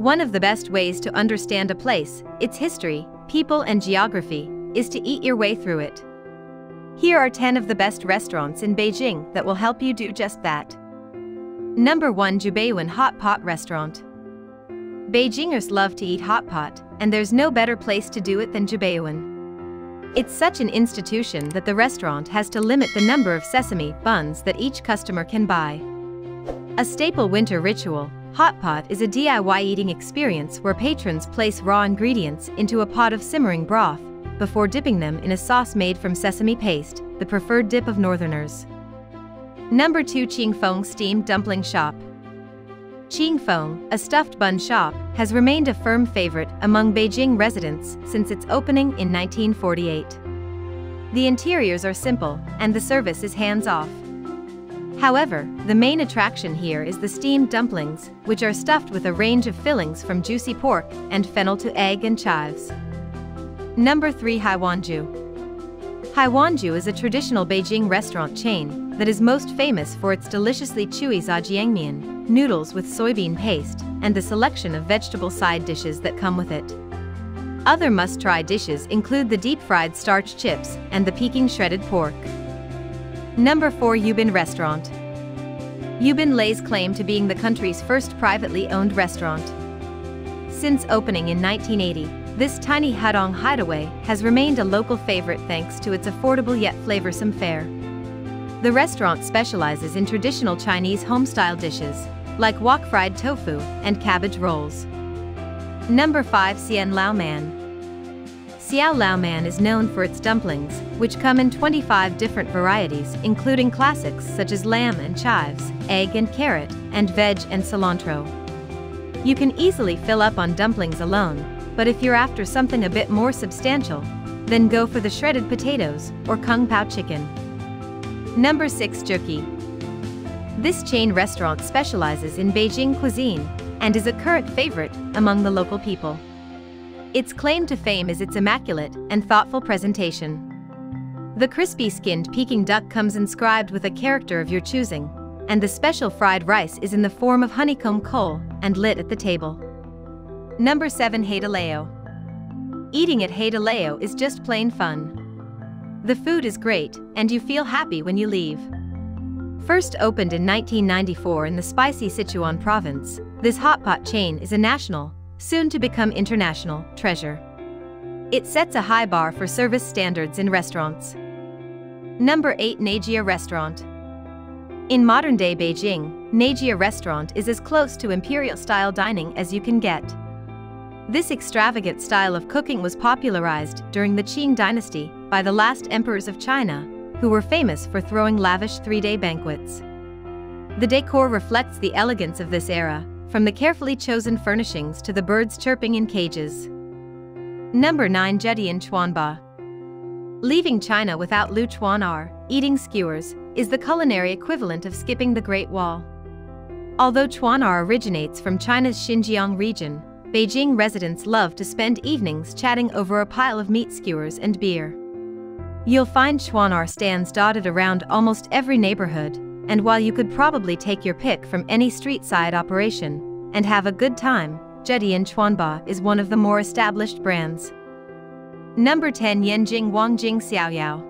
One of the best ways to understand a place, its history, people and geography, is to eat your way through it. Here are 10 of the best restaurants in Beijing that will help you do just that. Number 1 Jubaoyuan Hot Pot Restaurant. Beijingers love to eat hot pot, and there's no better place to do it than Jubaoyuan. It's such an institution that the restaurant has to limit the number of sesame buns that each customer can buy. A staple winter ritual, Hot Pot is a DIY eating experience where patrons place raw ingredients into a pot of simmering broth before dipping them in a sauce made from sesame paste, the preferred dip of northerners. Number 2 Qing Feng Steamed Dumpling Shop Qing Feng, a stuffed bun shop, has remained a firm favorite among Beijing residents since its opening in 1948. The interiors are simple, and the service is hands-off. However, the main attraction here is the steamed dumplings, which are stuffed with a range of fillings from juicy pork and fennel to egg and chives. Number 3 Haiwanju Haiwanju is a traditional Beijing restaurant chain that is most famous for its deliciously chewy zhajiangmian, noodles with soybean paste, and the selection of vegetable side dishes that come with it. Other must-try dishes include the deep-fried starch chips and the Peking shredded pork. Number 4 Yubin Restaurant Yubin lays claim to being the country's first privately owned restaurant. Since opening in 1980, this tiny hutong hideaway has remained a local favorite thanks to its affordable yet flavorsome fare. The restaurant specializes in traditional Chinese home-style dishes, like wok fried tofu and cabbage rolls. Number 5 Xian Lao Man Xian Lao Man is known for its dumplings, which come in 25 different varieties including classics such as lamb and chives, egg and carrot, and veg and cilantro. You can easily fill up on dumplings alone, but if you're after something a bit more substantial, then go for the shredded potatoes or kung pao chicken. Number 6 Jerky This chain restaurant specializes in Beijing cuisine and is a current favorite among the local people. Its claim to fame is its immaculate and thoughtful presentation. The crispy-skinned Peking duck comes inscribed with a character of your choosing, and the special fried rice is in the form of honeycomb coal and lit at the table. Number 7 Haidilao Eating at Haidilao is just plain fun. The food is great, and you feel happy when you leave. First opened in 1994 in the spicy Sichuan province, this hot pot chain is a national, soon to become international, treasure. It sets a high bar for service standards in restaurants. Number 8 Naijia Restaurant In modern-day Beijing, Naijia Restaurant is as close to imperial-style dining as you can get. This extravagant style of cooking was popularized during the Qing dynasty by the last emperors of China, who were famous for throwing lavish three-day banquets. The decor reflects the elegance of this era, from the carefully chosen furnishings to the birds chirping in cages. Number 9 Jetty in Chuanba Leaving China without Lu Chuanar, eating skewers, is the culinary equivalent of skipping the Great Wall. Although Chuanar originates from China's Xinjiang region, Beijing residents love to spend evenings chatting over a pile of meat skewers and beer. You'll find Chuanar stands dotted around almost every neighborhood, and while you could probably take your pick from any street side operation and have a good time, Zhedian Chuanba is one of the more established brands. Number 10 Yanjing Wangjing Xiaoyao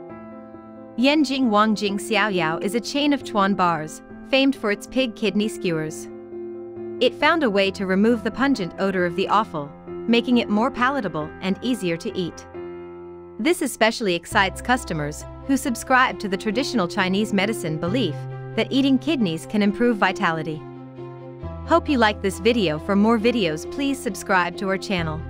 Yanjing Wangjing Xiaoyao is a chain of Chuan bars, famed for its pig kidney skewers. It found a way to remove the pungent odor of the offal, making it more palatable and easier to eat. This especially excites customers who subscribe to the traditional Chinese medicine belief that eating kidneys can improve vitality. Hope you like this video for more videos please subscribe to our channel.